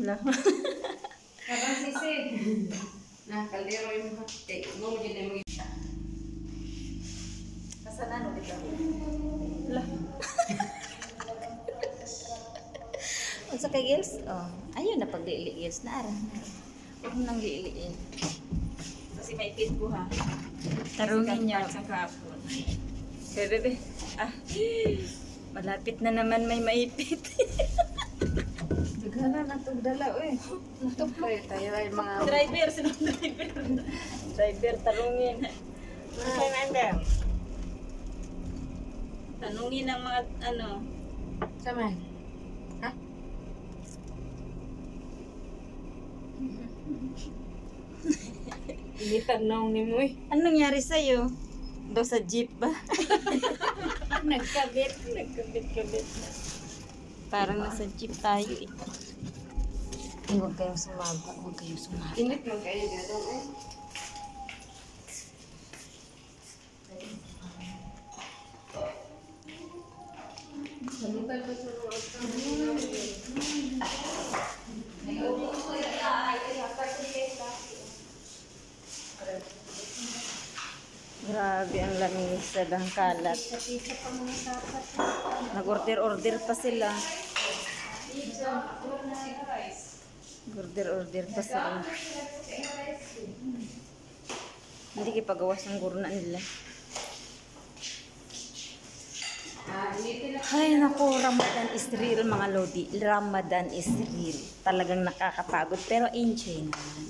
Wala. Karang sisi. Nah, kaldero yung mga tek. Mo mo dyan mga Kasanan ulit ako. Wala. Unsa kay Gils? Oh, ayun na paglili Gils na ara. Huwag mo nang liliin. Kasi may pit ko ha. Tarungin niya. Sa kapon. Bebe, bebe. Ah, malapit na naman may maipit. Dagana na itong dala, eh. Ito pa eh, tayo ay mga... driver, sino driver? driver, tarungin. Kay member. Tanungin ng mga ano. Samay. Ha? Initanong ni mo eh. Anong nangyari sa'yo? Daw sa jeep ba? Nagkabit. Nagkabit-kabit na. Parang nasa jeep tayo eh. Ay, huwag kayong sumabak. Huwag kayong sumabak. Init man kayo gano'n eh. Salubay ba sa mga Grabe ang lamig sa kalat. Nag-order-order pa sila. Order-order pa sila. Hindi kipagawas ng gurna nila. Ay, naku, Ramadan is real, mga Lodi. Ramadan is real. Talagang nakakapagod, pero enjoy naman.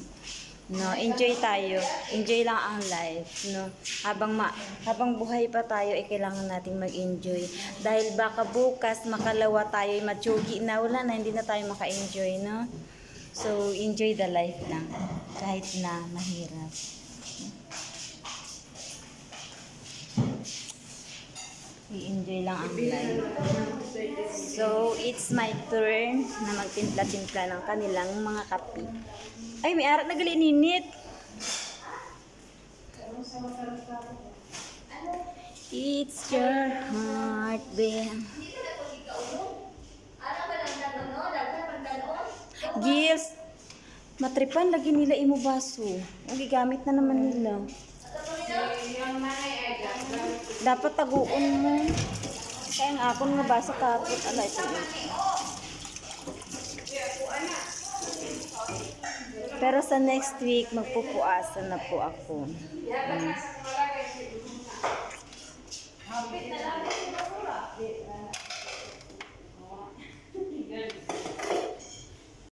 No, enjoy tayo. Enjoy lang ang life, no. Habang ma habang buhay pa tayo, eh, kailangan nating mag-enjoy. Dahil baka bukas makalawa tayo, ay matsugi na, wala na, hindi na tayo maka-enjoy, no. So, enjoy the life lang. Kahit na mahirap. I-enjoy lang ang life. So, it's my turn na magtimpla-timpla ng kanilang mga kape. Ay, may arat na gali ninit. It's your heart, babe. Gils, matripan lagi nila imo baso. Ang gigamit na naman nila. Dapat taguon mo. Kaya nga basa tapos ala ito. Pero sa next week, magpupuasan na po ako. Mm.